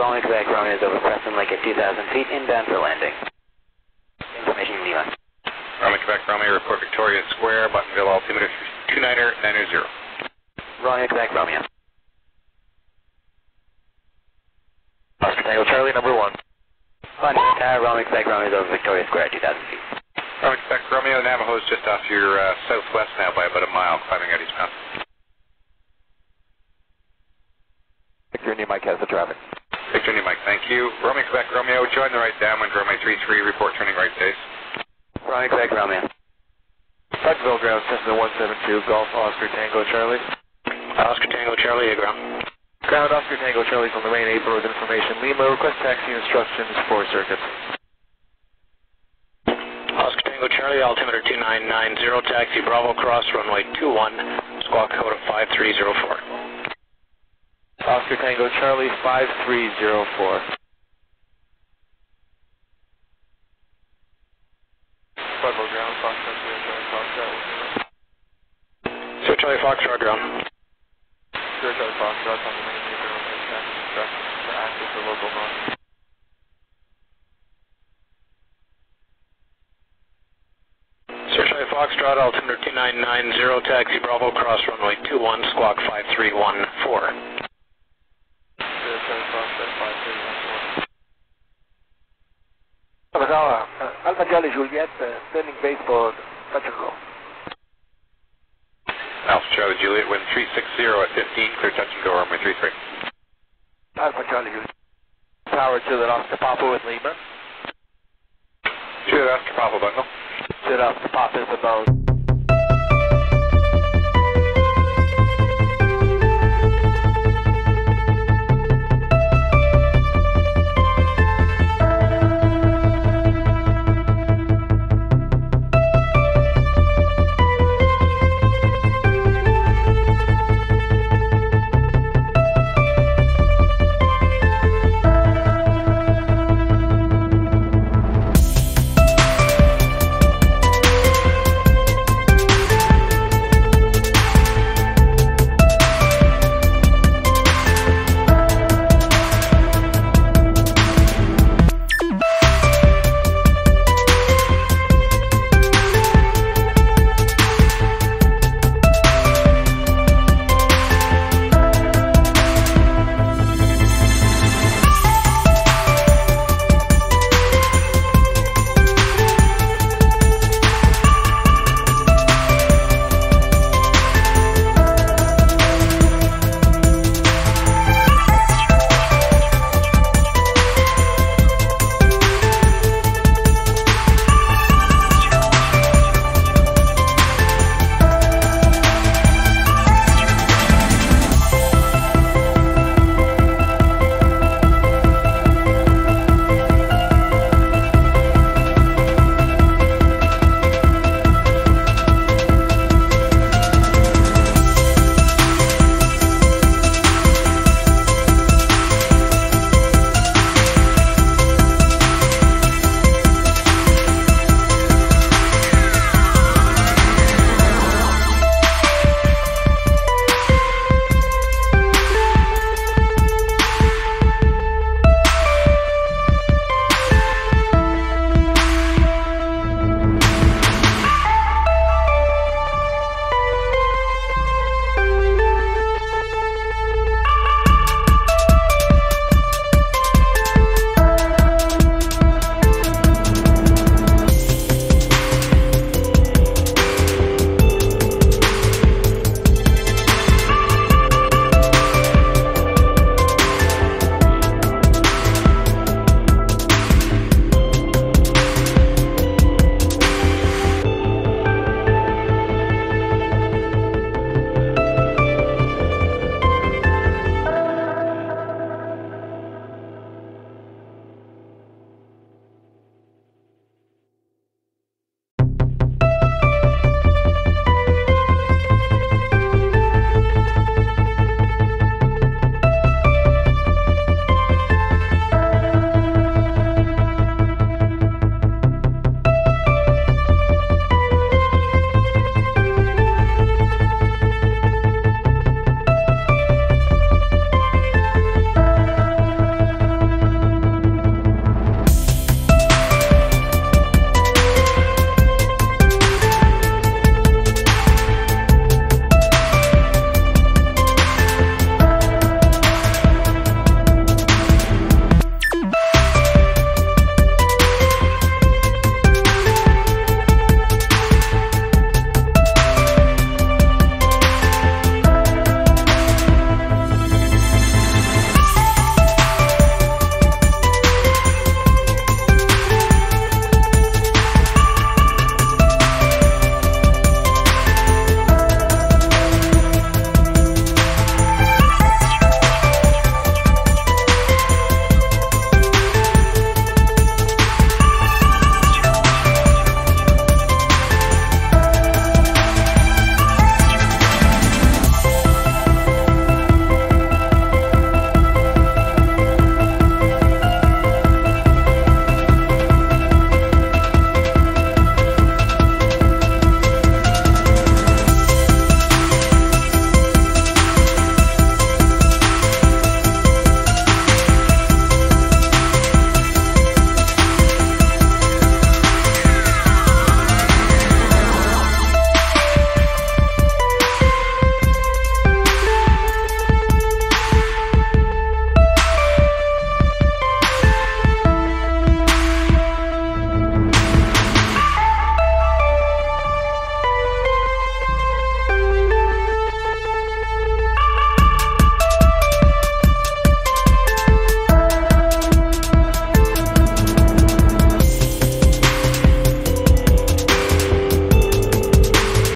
Roman Quebec Romeo is over Preston Lake at 2,000 feet, inbound for landing. Information Lima. Roman Quebec Romeo, report Victoria Square, Buttonville, altimeter 29990. Roman Quebec Romeo. Oscar Tango Charlie, number one. London Tower, Roman Quebec Romeo is over Victoria Square at 2,000 feet. Roman Quebec Romeo, Navajo is just off your uh, southwest now by about a mile, climbing out eastbound. Victor India Mike has the traffic. Victor India Mike, thank you. Roman Quebec Romeo, join the right downwind, runway 33, report turning right base. Roman Quebec Romeo. Buttonville ground, Cessna 172, Golf Oscar Tango Charlie. Oscar Tango Charlie, ground. Ground Oscar Tango Charlie from the main apron with information. Lima, request taxi instructions for circuit. Oscar Tango Charlie, altimeter 2990, taxi Bravo Cross, runway 21, squawk code of 5304. Oscar Tango Charlie 5304. Buttonville ground, Foxtrot, Sierra Charlie Foxtrot. Sierra Charlie Foxtrot, ground. Sierra Charlie Foxtrot on the main apron with taxi instructions for access to local north. Sierra Charlie Foxtrot, altimeter 2990, taxi Bravo Cross, runway 21, squawk 5314. Sierra Charlie Foxtrot 5314. Alpha, Alpha Charlie Juliet, uh, standing base for Pacheco. Alpha Charlie Juliet, wind 360 at 15, clear touch and go, runway 33. Alpha Charlie Juliet. Power to the Oscar Papa with Lima. Juliet, Oscar Papa Bundle. To the Oscar Papa is about